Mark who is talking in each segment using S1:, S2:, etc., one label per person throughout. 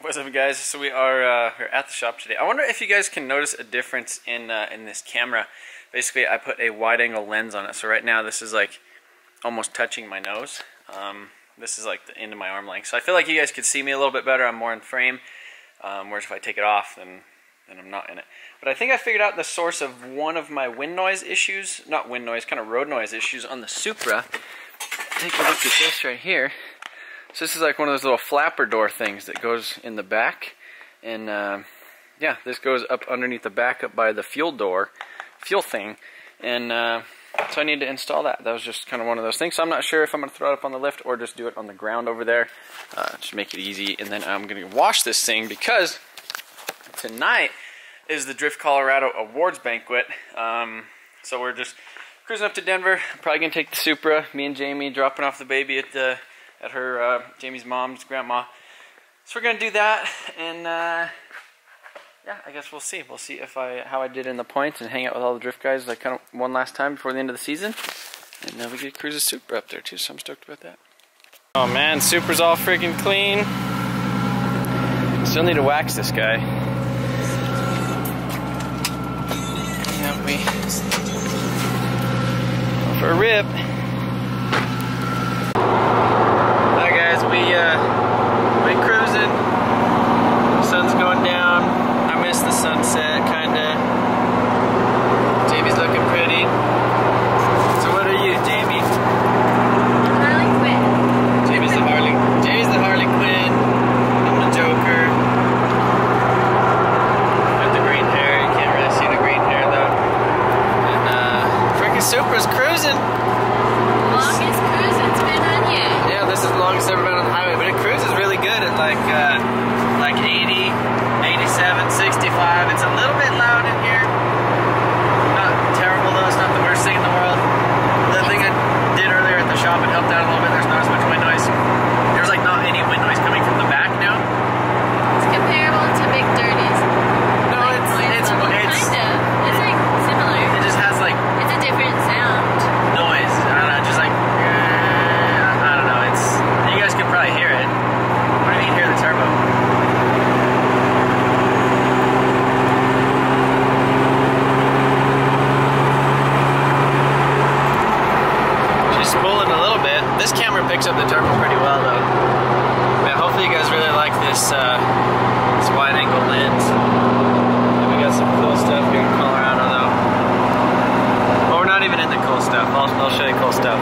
S1: What's up, guys? So we are uh, we're at the shop today. I wonder if you guys can notice a difference in uh, in this camera. Basically, I put a wide-angle lens on it. So right now, this is like almost touching my nose. Um, this is like the end of my arm length. So I feel like you guys could see me a little bit better. I'm more in frame. Um, whereas if I take it off, then then I'm not in it. But I think I figured out the source of one of my wind noise issues. Not wind noise, kind of road noise issues on the Supra. Take a look at this right here. So this is like one of those little flapper door things that goes in the back. And uh, yeah, this goes up underneath the back up by the fuel door, fuel thing. And uh, so I need to install that. That was just kind of one of those things. So I'm not sure if I'm going to throw it up on the lift or just do it on the ground over there. Uh, just make it easy. And then I'm going to wash this thing because tonight is the Drift Colorado Awards Banquet. Um, so we're just cruising up to Denver. Probably going to take the Supra. Me and Jayme dropping off the baby at the at her uh, Jayme's mom's grandma. So we're gonna do that, and uh, yeah, I guess we'll see. We'll see if I how I did in the points and hang out with all the drift guys like kind of one last time before the end of the season. And then we get cruise Cruise's Supra up there too, so I'm stoked about that. Oh man, Supra's all freaking clean. Still need to wax this guy. Yeah, we for a rip. Hi guys, we uh we cruising. Sun's going down. I miss the sunset kinda. Jayme's looking pretty. So what are you, Jayme?
S2: Harley Quinn.
S1: Jayme's the Harley Jayme's the Harley Quinn. I'm the Joker. Got the green hair. You can't really see the green hair though. And uh freaking Supra's cruising.
S2: Longest cruise it's been on yet.
S1: Yeah, this is the longest ever been on the highway, but it cruises really good at like uh, like 80, 87, 65. It's a little bit loud in here. Not terrible though. It's not the worst thing in the world. The thing I did earlier at the shop it helped out a little bit. There's not as much wind noise. There's like not any wind noise coming from the back now.
S2: It's comparable to Big Dirty's.
S1: No,
S2: like,
S1: it's
S2: noise
S1: it's
S2: level.
S1: it's
S2: kind of. It's like similar.
S1: it just has like
S2: It's a different sound.
S1: noise. I don't know, just like uh, I don't know. It's you guys can probably hear it. What do you hear the turbo? She's spooling a little bit. This camera picks up the turbo pretty well though. Yeah, hopefully you guys really like this uh, this wide angle lens. And we got some cool stuff here in Colorado though. Well, we're not even in the cool stuff. I'll, I'll show you cool stuff.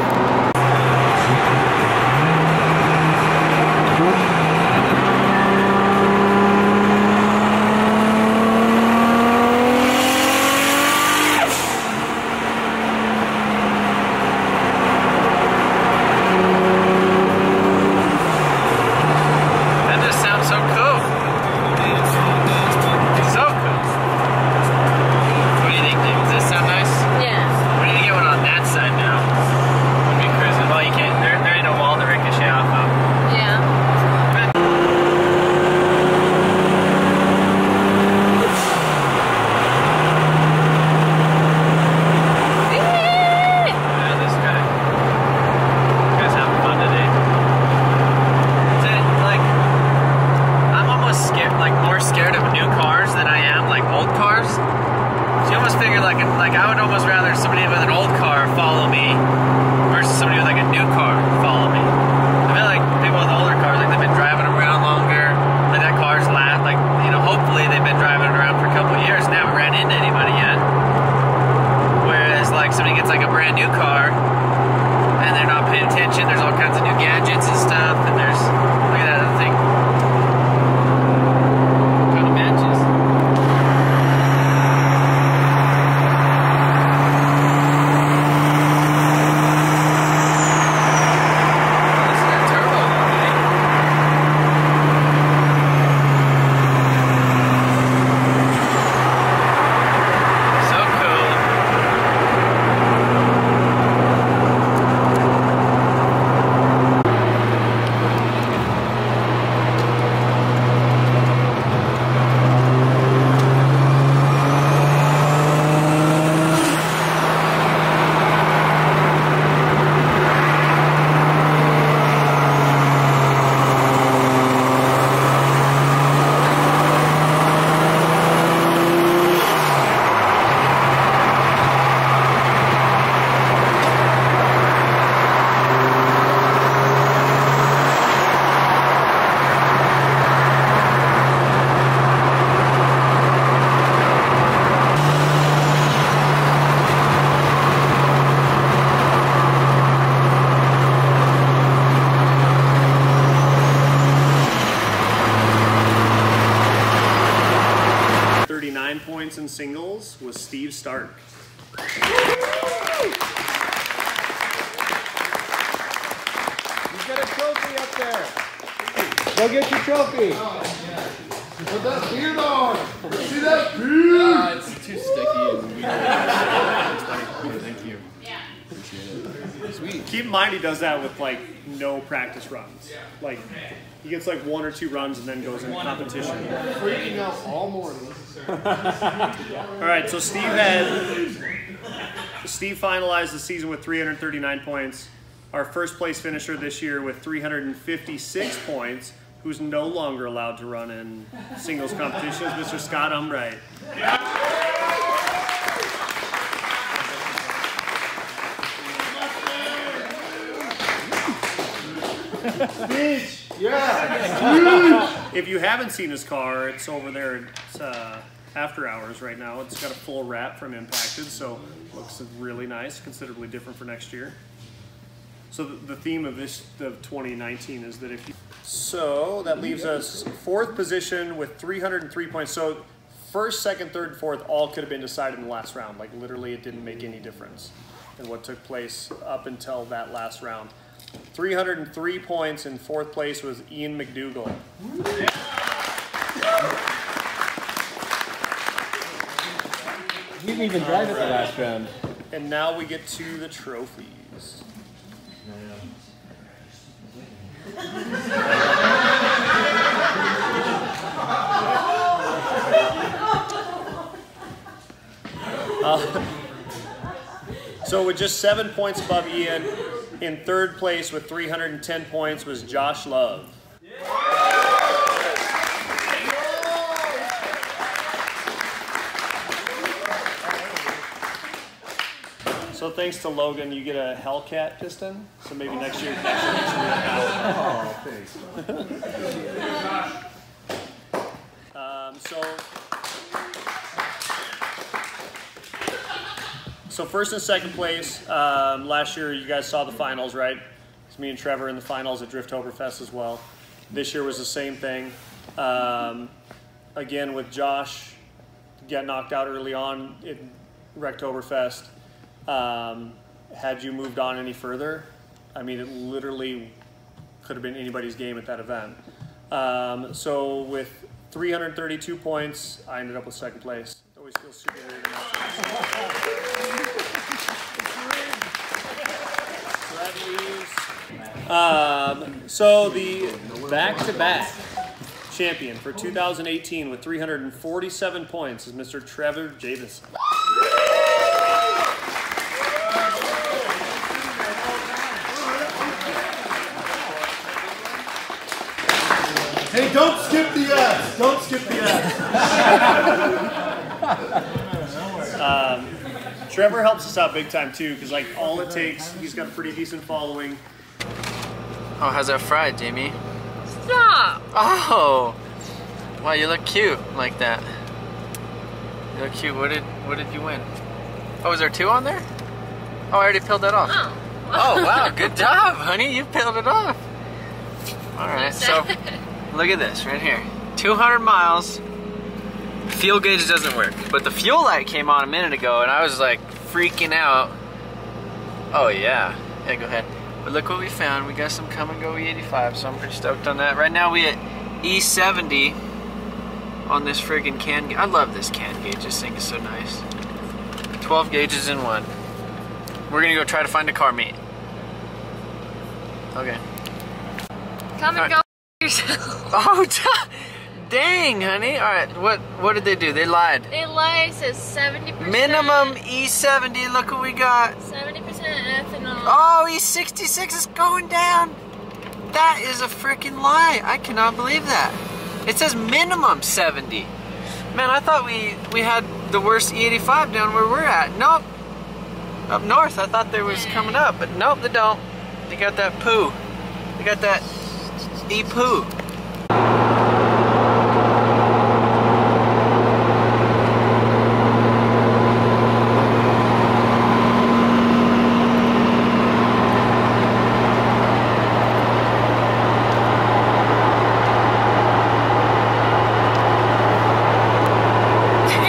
S3: Stark.
S4: You've got a trophy up there. Go get your trophy.
S5: Put that beard on. See that beard?
S6: Uh, it's too sticky. And we Thank you. Sweet.
S3: Keep in mind he does that with like no practice runs. Like he gets like one or two runs and then goes into competition.
S5: Freaking out all morning.
S3: All right, so Steve had Steve finalized the season with 339 points. Our first place finisher this year with 356 points, who's no longer allowed to run in singles competitions, Mr. Scott Umbright.
S5: Beach. Yeah.
S3: If you haven't seen his car, it's over there. It's uh, after hours right now. It's got a full wrap from Impacted, so looks really nice, considerably different for next year. So the, the theme of this of 2019 is that if you so that leaves us fourth position with 303 points. So first, second, third, fourth all could have been decided in the last round. Like literally, it didn't make any difference in what took place up until that last round. 303 points in fourth place was Ian McDougall.
S4: You didn't even drive it the last round.
S3: And now we get to the trophies. Uh, so with just seven points above Ian, in third place with 310 points was Josh Love. So thanks to Logan, you get a Hellcat piston. So maybe next year, next year, next year.
S5: Oh, thanks.
S3: Um, so, so first and second place. Um, last year, you guys saw the finals, right? It's me and Trevor in the finals at Driftoberfest as well. This year was the same thing. Um, again, with Josh, get knocked out early on in Driftoberfest. Um, had you moved on any further, I mean, it literally could have been anybody's game at that event. Um, so with 332 points, I ended up with second place. Always super. to not finish. So that leaves. Um, so the back-to-back champion for 2018 with 347 points is Mr. Trevor Javis.
S5: Hey, don't skip the S. Don't skip the S.
S3: Trevor helps us out big time too, because like all it takes, he's got a pretty decent following.
S1: Oh, how's that fried, Jayme?
S2: Stop!
S1: Oh! Wow, you look cute like that. You look cute. What did what did you win? Oh, is there two on there? Oh, I already peeled that off.
S2: Oh.
S1: Oh, wow, good job, honey. You peeled it off. All right, so look at this right here. 200 miles. Fuel gauge doesn't work, but the fuel light came on a minute ago, and I was like freaking out. Oh yeah, yeah, go ahead. But look what we found. We got some come and go E85, so I'm pretty stoked on that. Right now we at E70 on this friggin' can. ga- I love this can gauge. This thing is so nice. 12 gauges in one. We're gonna go try to find a car meet. Okay.
S2: Come and
S1: Alright.
S2: go yourself.
S1: Oh, dang, honey. All right, what what did they do? They lied.
S2: It lies says 70%.
S1: Minimum E70. Look what we got.
S2: 70% ethanol.
S1: Oh, E66 is going down. That is a freaking lie. I cannot believe that. It says minimum 70. Man, I thought we we had the worst E85 down where we're at. Nope. Up north, I thought there was coming up, but nope, they don't. They got that poo. They got that E poo.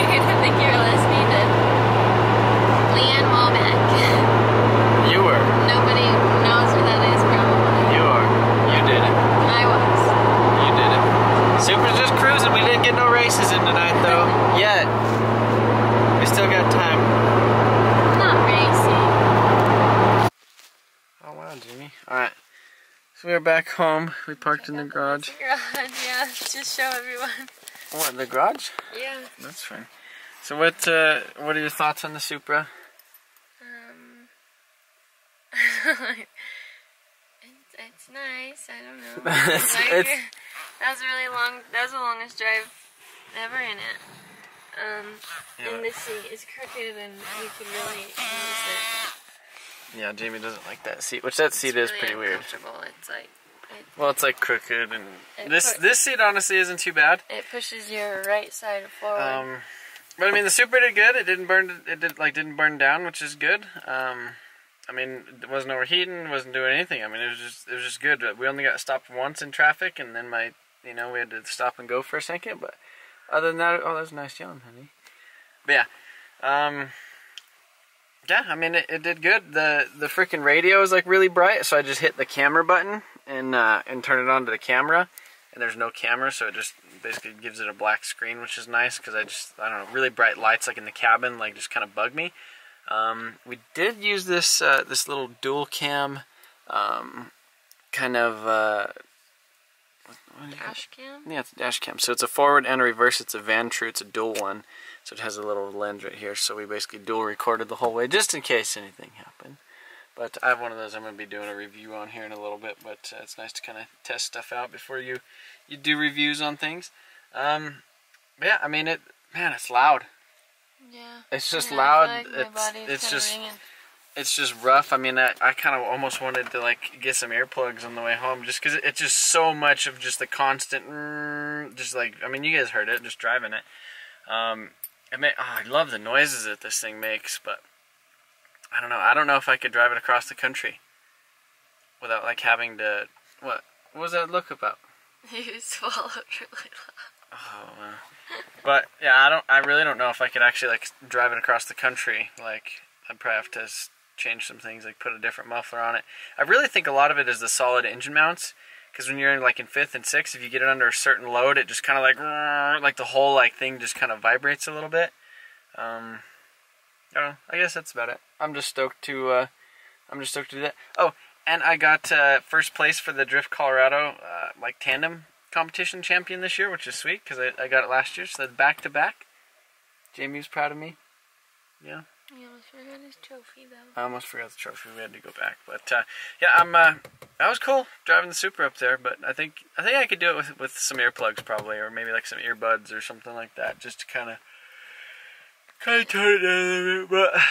S2: I didn't think you were listening.
S1: So we're back home. We parked in the garage.
S2: Garage, yeah. Just show everyone.
S1: What, the garage?
S2: Yeah.
S1: That's fine. So what uh, what are your thoughts on the Supra?
S2: Um. it's, it's nice. I don't know.
S1: It's-
S2: Like,
S1: it's-
S2: that was a really long. That was the longest drive ever in it. Um,
S1: Yeah.
S2: and the seat is crooked, and you can really use it.
S1: Yeah, Jayme doesn't like that seat, which that seat is pretty weird.
S2: It's like it,
S1: Well, it's like crooked, and this this seat honestly isn't too bad.
S2: it pushes your right side forward.
S1: Um, but I mean, the Supra did good. It didn't burn. It did like didn't burn down, which is good. Um, I mean, it wasn't overheating, wasn't doing anything. I mean, it was just it was just good. We only got stopped once in traffic, and then my you know we had to stop and go for a second. But other than that, oh, that was a nice yawn, honey. But yeah, um, yeah. I mean, it, it did good. the The freaking radio is like really bright, so I just hit the camera button and uh, and turn it on to the camera. And there's no camera, so it just basically gives it a black screen, which is nice because I just I don't know really bright lights like in the cabin like just kind of bug me. Um, we did use this uh, this little dual cam um, kind of uh, what, what do you call it?
S2: Dash cam.
S1: Yeah, it's a dash cam. So it's a forward and a reverse. It's a Vantrue. It's a dual one. So it has a little lens right here. So we basically dual recorded the whole way just in case anything happened. But I have one of those I'm going to be doing a review on here in a little bit. But uh, it's nice to kind of test stuff out before you, you do reviews on things. Um, but yeah, I mean, it. man, it's loud.
S2: Yeah.
S1: It's just
S2: Yeah,
S1: loud.
S2: Like
S1: it's it's just
S2: ringing.
S1: it's just rough. I mean, I, I kind of almost wanted to like get some earplugs on the way home, just because it's just so much of just the constant, just like I mean, you guys heard it, just driving it. Um, I mean, oh, I love the noises that this thing makes, but I don't know. I don't know if I could drive it across the country without like having to. What? What was that look about?
S2: You swallowed really loud.
S1: Oh. But yeah, I don't. I really don't know if I could actually like drive it across the country. Like, I'd probably have to change some things, like put a different muffler on it. I really think a lot of it is the solid engine mounts. Because when you're in like in fifth and sixth, if you get it under a certain load, it just kind of like like the whole like thing just kind of vibrates a little bit. Um, I don't know. I guess that's about it. I'm just stoked to. Uh, I'm just stoked to do that. Oh, and I got uh, first place for the Drift Colorado uh, like tandem competition champion this year, which is sweet because I, I got it last year. So back to back. Jayme was proud of me. Yeah,
S2: You almost forgot his trophy though.
S1: I almost forgot the trophy. We had to go back, but uh, yeah, I'm. Uh, that was cool driving the Supra up there. But I think I think I could do it with with some earplugs probably, or maybe like some earbuds or something like that, just to kind of kind of turn it down a little bit. But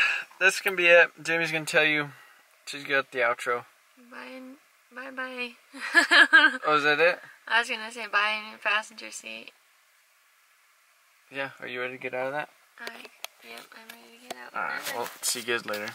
S1: this can be it. Jayme's gonna tell you. She's got the outro.
S2: Bye, bye, bye.
S1: Oh, is that it?
S2: I was gonna say bye in your passenger seat.
S1: Yeah. Are you ready to get out of that?
S2: I, yep, I'm ready to get out.
S1: All right. Well, see you guys later.